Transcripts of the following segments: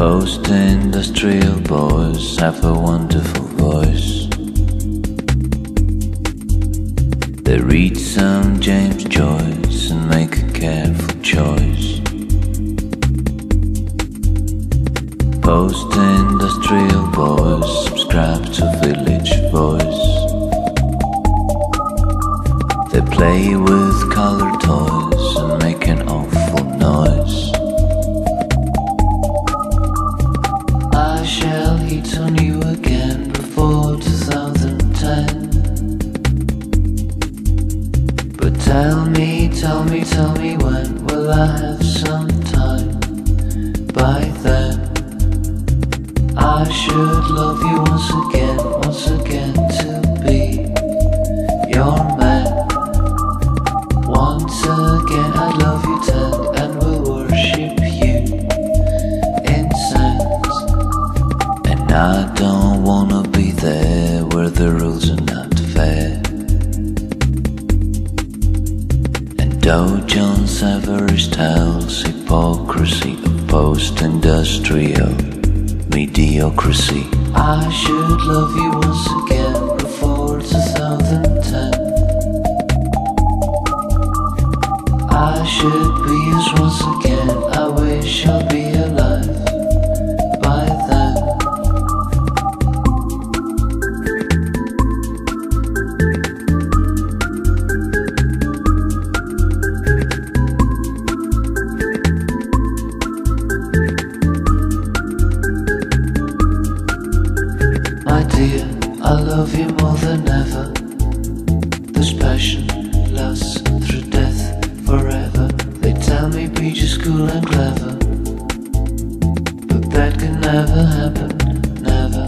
Post-industrial boys have a wonderful voice. They read some James Joyce and make a careful choice. Post-industrial boys subscribe to Village Voice. They play with colored tell me, when will I have some time? By then, I should love you once again, once again to be your man. Once again, I'd love you ten and will worship you in sense. And I don't wanna be there where the rules are not Dow Jones Everest tells hypocrisy of post-industrial mediocrity. I should love you once again before 2010. I should love you more than ever. This passion lasts through death forever. They tell me be just cool and clever. But that can never happen, never.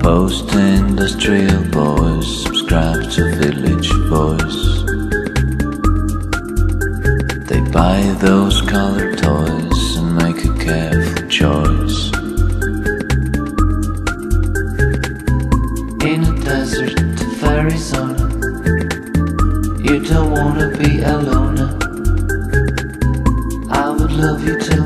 Post industrial boys subscribe to Village boys. They buy those colored toys don't wanna be a loner. I would love you till.